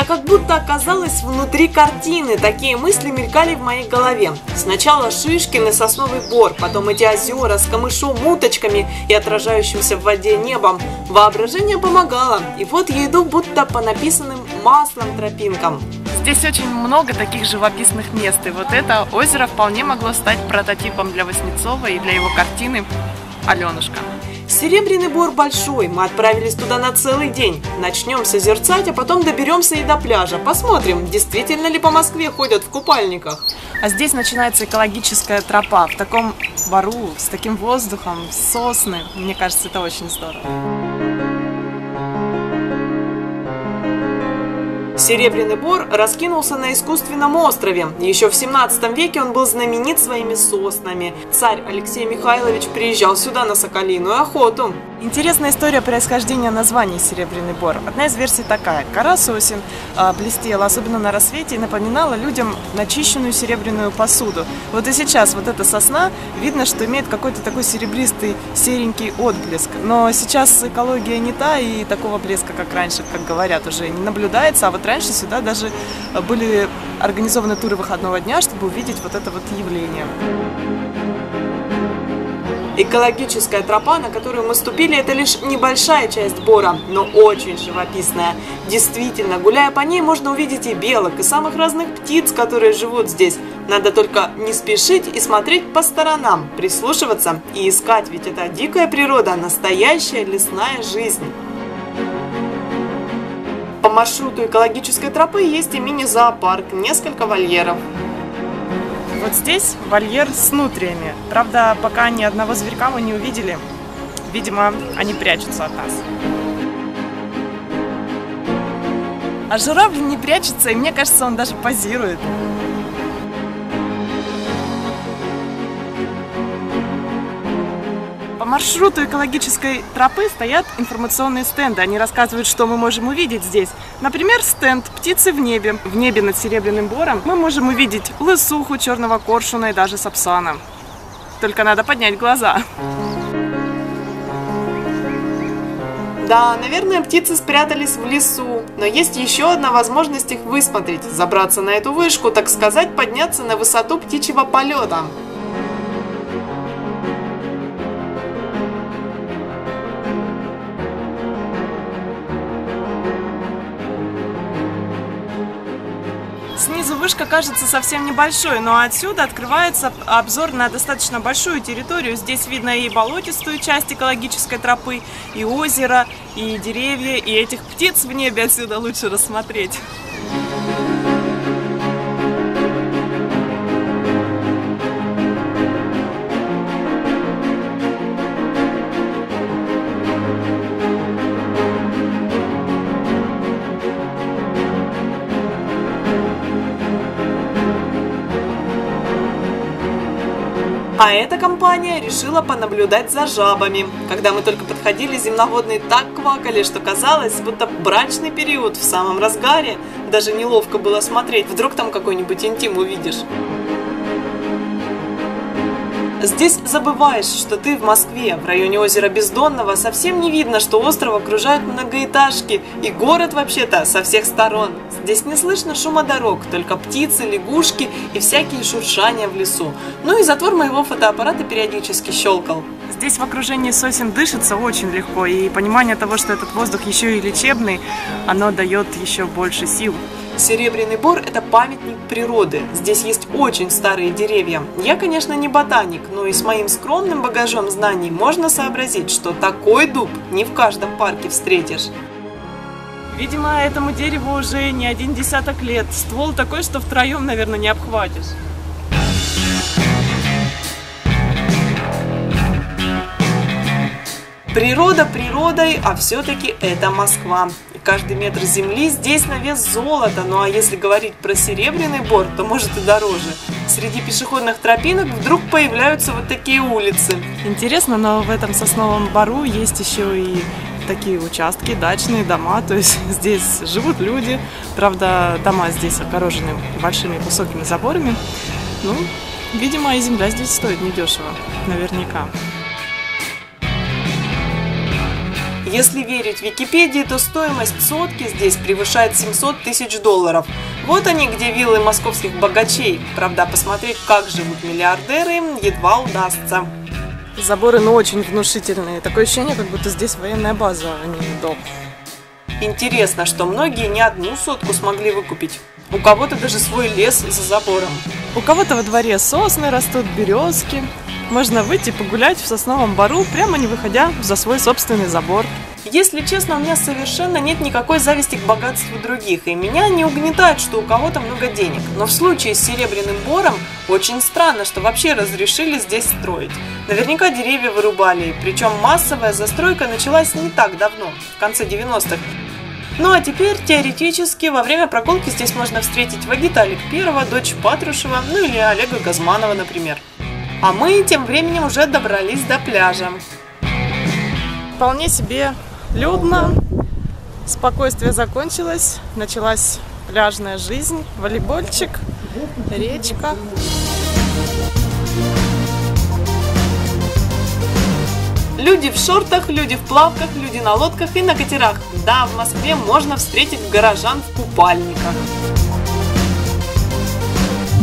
Я как будто оказалась внутри картины, такие мысли мелькали в моей голове. Сначала Шишкин и Сосновый Бор, потом эти озера с камышом, уточками и отражающимся в воде небом. Воображение помогало, и вот я иду будто по написанным маслом тропинкам. Здесь очень много таких живописных мест, и вот это озеро вполне могло стать прототипом для Васнецова и для его картины «Аленушка». Серебряный Бор большой, мы отправились туда на целый день. Начнем созерцать, а потом доберемся и до пляжа. Посмотрим, действительно ли по Москве ходят в купальниках. А здесь начинается экологическая тропа. В таком бару, с таким воздухом, сосны. Мне кажется, это очень здорово. Серебряный Бор раскинулся на искусственном острове. Еще в 17 веке он был знаменит своими соснами. Царь Алексей Михайлович приезжал сюда на соколиную охоту. Интересная история происхождения названия Серебряный Бор. Одна из версий такая. Кора сосен а, блестела, особенно на рассвете, и напоминала людям начищенную серебряную посуду. Вот и сейчас вот эта сосна, видно, что имеет какой-то такой серебристый, серенький отблеск. Но сейчас экология не та, и такого блеска, как раньше, как говорят, уже не наблюдается. А вот раньше сюда даже были организованы туры выходного дня, чтобы увидеть вот это вот явление. Экологическая тропа, на которую мы ступили, это лишь небольшая часть Бора, но очень живописная. Действительно, гуляя по ней, можно увидеть и белок, и самых разных птиц, которые живут здесь. Надо только не спешить и смотреть по сторонам, прислушиваться и искать, ведь это дикая природа, настоящая лесная жизнь. По маршруту экологической тропы есть и мини-зоопарк, несколько вольеров. Вот здесь вольер с нутриями. Правда, пока ни одного зверька мы не увидели. Видимо, они прячутся от нас. А журавль не прячется, и мне кажется, он даже позирует. Маршруту экологической тропы стоят информационные стенды. Они рассказывают, что мы можем увидеть здесь. Например, стенд «Птицы в небе». В небе над Серебряным Бором мы можем увидеть лысуху, черного коршуна и даже сапсана. Только надо поднять глаза. Да, наверное, птицы спрятались в лесу, но есть еще одна возможность их высмотреть, забраться на эту вышку, так сказать, подняться на высоту птичьего полета. Снизу вышка кажется совсем небольшой, но отсюда открывается обзор на достаточно большую территорию. Здесь видно и болотистую часть экологической тропы, и озеро, и деревья, и этих птиц в небе отсюда лучше рассмотреть. А эта компания решила понаблюдать за жабами. Когда мы только подходили, земноводные так квакали, что казалось, будто брачный период в самом разгаре. Даже неловко было смотреть, вдруг там какой-нибудь интим увидишь. Здесь забываешь, что ты в Москве, в районе озера Бездонного, совсем не видно, что остров окружают многоэтажки, и город вообще-то со всех сторон. Здесь не слышно шума дорог, только птицы, лягушки и всякие шуршания в лесу. Ну и затвор моего фотоаппарата периодически щелкал. Здесь в окружении сосен дышится очень легко, и понимание того, что этот воздух еще и лечебный, оно дает еще больше сил. Серебряный бор – это памятник природы. Здесь есть очень старые деревья. Я, конечно, не ботаник, но и с моим скромным багажом знаний можно сообразить, что такой дуб не в каждом парке встретишь. Видимо, этому дереву уже не один десяток лет. Ствол такой, что втроем, наверное, не обхватишь. Природа природой, а все-таки это Москва. Каждый метр земли здесь на вес золота, ну а если говорить про серебряный бор, то может и дороже. Среди пешеходных тропинок вдруг появляются вот такие улицы. Интересно, но в этом сосновом бару есть еще и такие участки, дачные дома, то есть здесь живут люди. Правда, дома здесь огорожены большими высокими заборами. Ну, видимо, и земля здесь стоит недешево, наверняка. Если верить Википедии, то стоимость сотки здесь превышает 700 тысяч долларов. Вот они, где виллы московских богачей. Правда, посмотреть, как живут миллиардеры, едва удастся. Заборы, ну, очень внушительные. Такое ощущение, как будто здесь военная база, а не дом. Интересно, что многие не одну сотку смогли выкупить. У кого-то даже свой лес за забором. У кого-то во дворе сосны растут, березки. Можно выйти погулять в сосновом бару, прямо не выходя за свой собственный забор. Если честно, у меня совершенно нет никакой зависти к богатству других, и меня не угнетает, что у кого-то много денег. Но в случае с Серебряным Бором очень странно, что вообще разрешили здесь строить. Наверняка деревья вырубали, причем массовая застройка началась не так давно, в конце 90-х. Ну а теперь, теоретически, во время прогулки здесь можно встретить Вагита Олег Первого, дочь Патрушева, ну или Олега Газманова, например. А мы тем временем уже добрались до пляжа. Вполне себе людно, спокойствие закончилось, началась пляжная жизнь, волейбольчик, речка. Люди в шортах, люди в плавках, люди на лодках и на катерах. Да, в Москве можно встретить горожан в купальниках.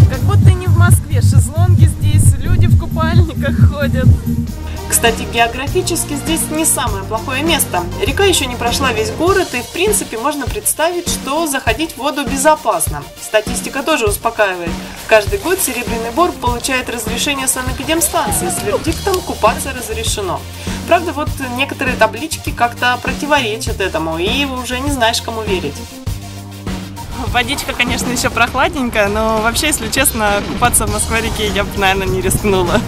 Как будто не в Москве, шезлонги здесь, люди в купальниках ходят. Кстати, географически здесь не самое плохое место. Река еще не прошла весь город, и в принципе можно представить, что заходить в воду безопасно. Статистика тоже успокаивает. Каждый год Серебряный Бор получает разрешение санэпидемстанции с вердиктом «Купаться разрешено». Правда, вот некоторые таблички как-то противоречат этому, и уже не знаешь, кому верить. Водичка, конечно, еще прохладненькая, но вообще, если честно, купаться в Москва-реке я бы, наверное, не рискнула.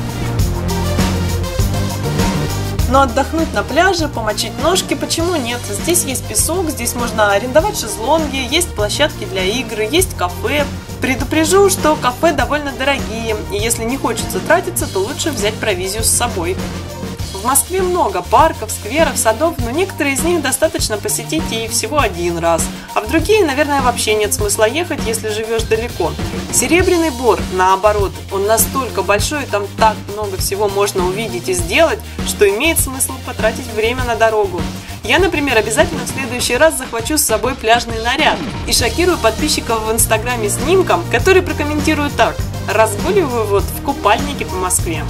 Но отдохнуть на пляже, помочить ножки, почему нет? Здесь есть песок, здесь можно арендовать шезлонги, есть площадки для игр, есть кафе. Предупрежу, что кафе довольно дорогие, и если не хочется тратиться, то лучше взять провизию с собой. В Москве много парков, скверов, садов, но некоторые из них достаточно посетить и всего один раз. А в другие, наверное, вообще нет смысла ехать, если живешь далеко. Серебряный Бор, наоборот, он настолько большой, там так много всего можно увидеть и сделать, что имеет смысл потратить время на дорогу. Я, например, обязательно в следующий раз захвачу с собой пляжный наряд и шокирую подписчиков в инстаграме снимком, который прокомментирую так. Разгуливаю вот в купальнике по Москве.